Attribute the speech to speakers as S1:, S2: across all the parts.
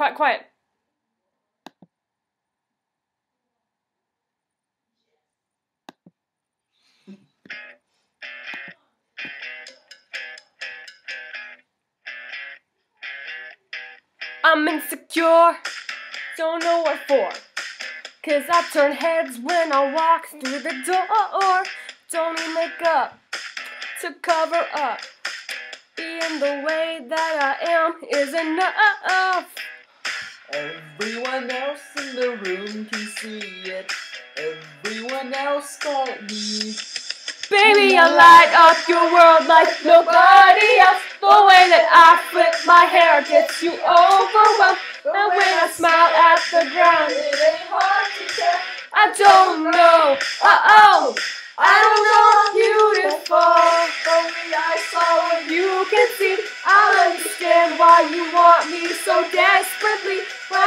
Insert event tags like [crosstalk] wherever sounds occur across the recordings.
S1: quiet, quiet. I'm insecure, don't know what for. Cause I turn heads when I walk through the door. Don't need makeup to cover up. Being the way that I am is enough.
S2: Everyone else in the room can see it. Everyone else but me.
S1: Baby, I light up your world like nobody else. The way that I flip my hair gets you overwhelmed. And when I smile at the ground,
S2: It ain't hard to tell.
S1: I don't know. Uh oh, I don't know beautiful.
S2: Only I saw what you.
S1: You can see, I'll understand why you want me so desperately.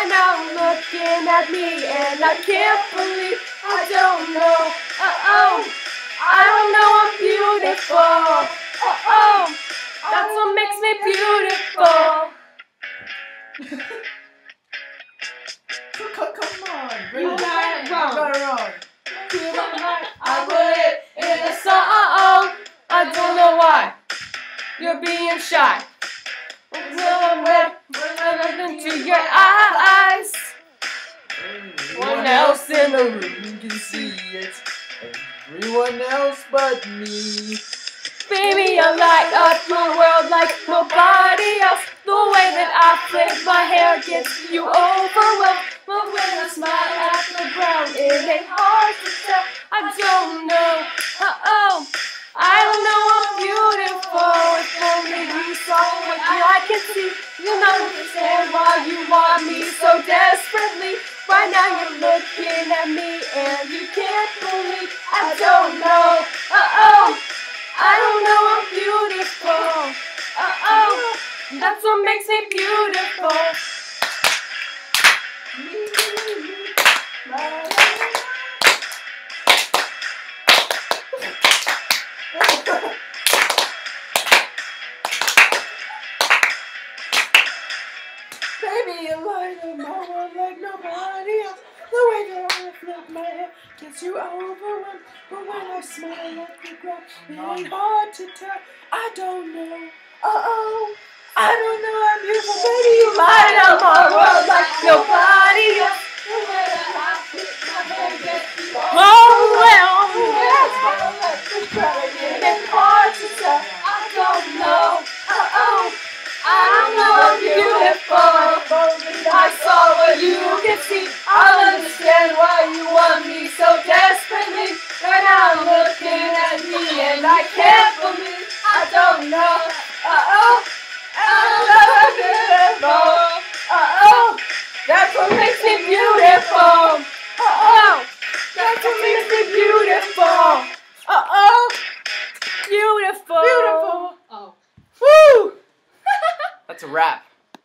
S1: Right now, I'm looking at me, and I can't believe I don't know. Uh oh, I don't know I'm beautiful. Uh oh, that's what makes me beautiful.
S2: Come on, bring
S1: You
S2: it
S1: got it wrong.
S2: Got it wrong.
S1: I put it in a song. Uh oh, I don't know why you're being shy. Look into your eyes.
S2: Everyone else in the room can see it. Everyone else but me.
S1: Baby, I light up your world like nobody else. The way that I flip my hair gets you overwhelmed. But when I smile at the ground, it ain't hard to tell. I don't know. See, you'll not understand why you want me so desperately. Right now you're looking at me and you can't believe I don't know. Uh oh. I don't know I'm beautiful. Uh oh, that's what makes me beautiful.
S2: Baby, [laughs] you light up my world like nobody else. The way that I flip my hair gets you overwhelmed. But when I smile at the ground, it ain't hard to tell. I don't know. Uh oh. I don't know I'm That's a wrap.